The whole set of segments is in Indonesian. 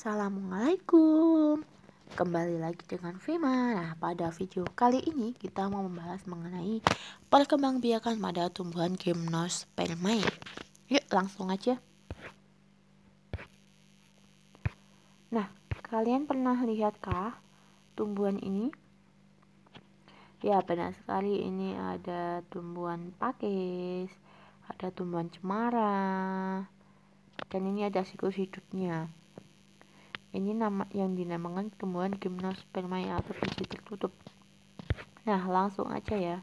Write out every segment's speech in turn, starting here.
Assalamualaikum. Kembali lagi dengan Fema Nah pada video kali ini kita mau membahas mengenai Perkembangbiakan pada tumbuhan gymnospermae Yuk langsung aja. Nah kalian pernah lihatkah tumbuhan ini? Ya benar sekali. Ini ada tumbuhan pakis Ada tumbuhan cemara dan ini ada siklus hidupnya ini nama yang dinamakan tumbuhan gimnospermae atau biji tertutup. Nah, langsung aja ya.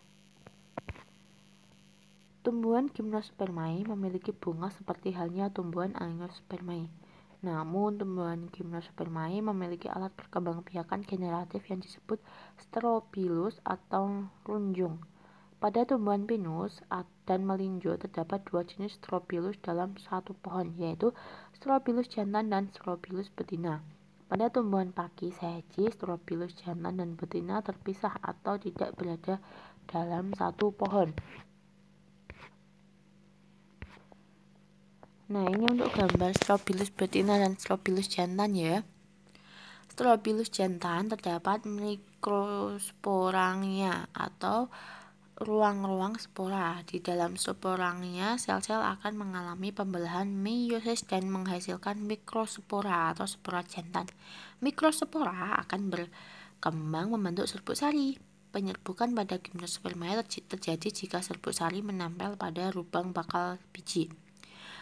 Tumbuhan gimnospermae memiliki bunga seperti halnya tumbuhan angiospermae. Namun, tumbuhan gimnospermae memiliki alat perkembangbiakan generatif yang disebut strobilus atau runjung. Pada tumbuhan pinus dan melinjo terdapat dua jenis strobilus dalam satu pohon, yaitu Strobilus jantan dan Strobilus betina. Pada tumbuhan pakis haji, Strobilus jantan dan betina terpisah atau tidak berada dalam satu pohon. Nah, ini untuk gambar Strobilus betina dan Strobilus jantan ya. Strobilus jantan terdapat mikrosporangnya atau ruang-ruang spora. Di dalam sporangnya, sel-sel akan mengalami pembelahan meiosis dan menghasilkan mikrospora atau spora jantan. Mikrospora akan berkembang membentuk serbuk sari. Penyerbukan pada gimnospermae terjadi jika serbuk sari menempel pada lubang bakal biji.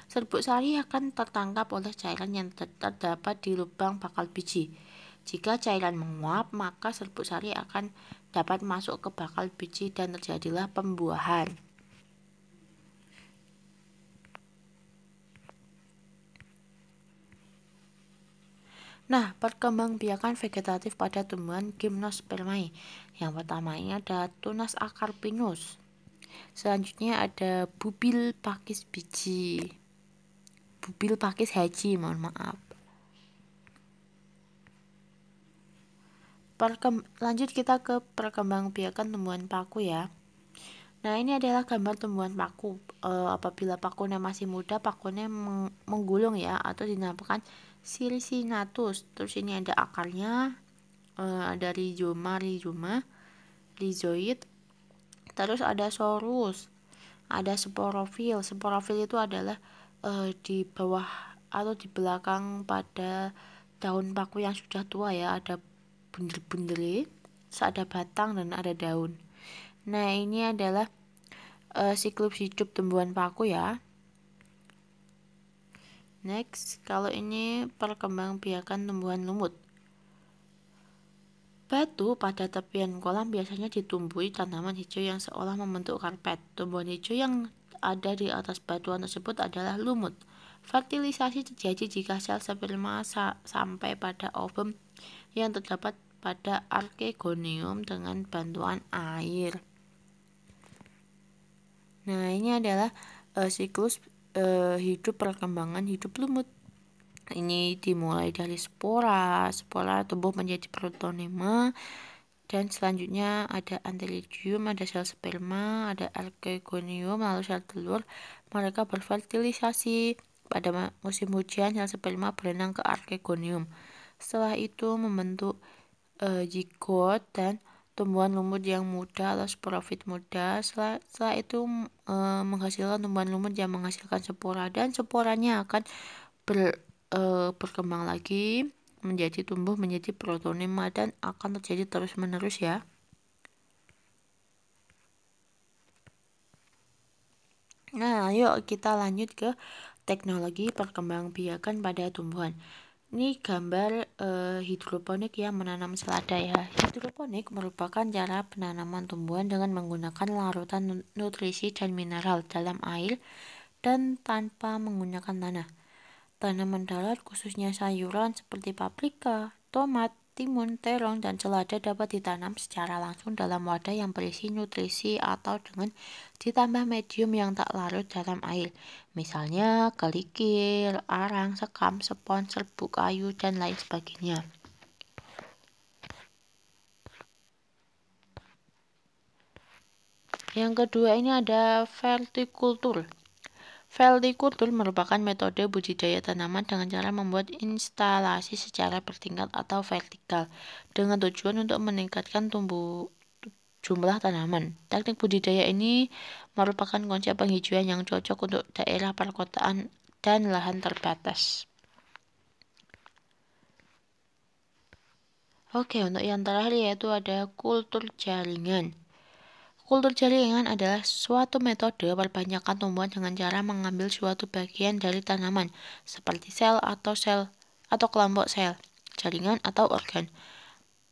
Serbuk sari akan tertangkap oleh cairan yang terdapat di lubang bakal biji. Jika cairan menguap, maka serbuk sari akan dapat masuk ke bakal biji dan terjadilah pembuahan. Nah, perkembangbiakan vegetatif pada tumbuhan gymnospermae. Yang pertama ini ada tunas akar pinus. Selanjutnya ada bubil pakis biji. Bubil pakis haji, mohon maaf. Perkem lanjut kita ke perkembangbiakan tumbuhan paku ya. Nah ini adalah gambar tumbuhan paku. E, apabila pakunya masih muda, pakunya meng menggulung ya atau dinamakan sirisinatus. Terus ini ada akarnya, e, ada rhizoma, rhizoma, rhizoid. Terus ada sorus, ada sporofil. Sporofil itu adalah e, di bawah atau di belakang pada daun paku yang sudah tua ya. Ada bunder-bundere ada batang dan ada daun nah ini adalah uh, siklus hidup tumbuhan paku ya next kalau ini perkembangbiakan tumbuhan lumut Batu pada tepian kolam biasanya ditumbuhi tanaman hijau yang seolah membentuk karpet. Tumbuhan hijau yang ada di atas batuan tersebut adalah lumut. Fertilisasi terjadi jika sel sperma sa sampai pada ovum yang terdapat pada archegonium dengan bantuan air. Nah, ini adalah uh, siklus uh, hidup perkembangan hidup lumut. Ini dimulai dari spora, spora tumbuh menjadi protonema, dan selanjutnya ada antelidium, ada sel sperma, ada archegonium, lalu sel telur. Mereka berfertilisasi. Pada musim hujan, sel sperma berenang ke archegonium. Setelah itu membentuk uh, zigot dan tumbuhan lumut yang muda atau sporofit muda. Setelah, setelah itu uh, menghasilkan tumbuhan lumut yang menghasilkan spora dan sporanya akan ber, uh, berkembang lagi menjadi tumbuh menjadi protonema dan akan terjadi terus menerus ya. Nah, yuk kita lanjut ke teknologi perkembangbiakan pada tumbuhan. Ini gambar uh, hidroponik yang menanam selada ya. Hidroponik merupakan cara penanaman tumbuhan dengan menggunakan larutan nutrisi dan mineral dalam air dan tanpa menggunakan tanah. Tanaman darat khususnya sayuran seperti paprika, tomat, timun, terong, dan selada dapat ditanam secara langsung dalam wadah yang berisi nutrisi atau dengan ditambah medium yang tak larut dalam air. Misalnya kelikir, arang, sekam, spons, serbuk kayu, dan lain sebagainya. Yang kedua ini ada vertikultur. Veltikultur merupakan metode budidaya tanaman dengan cara membuat instalasi secara bertingkat atau vertikal dengan tujuan untuk meningkatkan tumbuh jumlah tanaman. Teknik budidaya ini merupakan konsep penghijauan yang cocok untuk daerah perkotaan dan lahan terbatas. Oke, untuk yang terakhir yaitu ada kultur jaringan. Kultur jaringan adalah suatu metode perbanyakan tumbuhan dengan cara mengambil suatu bagian dari tanaman, seperti sel atau sel atau kelompok sel, jaringan atau organ.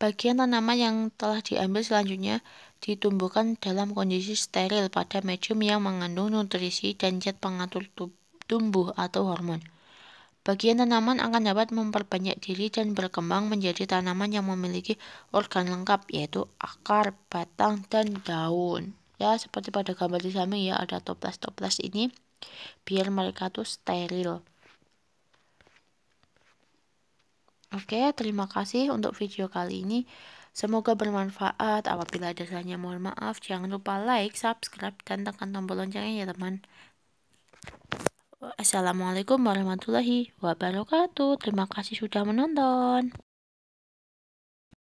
Bagian tanaman yang telah diambil selanjutnya ditumbuhkan dalam kondisi steril pada medium yang mengandung nutrisi dan zat pengatur tumbuh atau hormon. Bagian tanaman akan dapat memperbanyak diri dan berkembang menjadi tanaman yang memiliki organ lengkap yaitu akar, batang, dan daun. Ya, seperti pada gambar di samping ya ada toples-toples ini biar mereka tuh steril. Oke, terima kasih untuk video kali ini. Semoga bermanfaat. Apabila ada salahnya mohon maaf. Jangan lupa like, subscribe, dan tekan tombol loncengnya ya teman. Assalamualaikum warahmatullahi wabarakatuh. Terima kasih sudah menonton.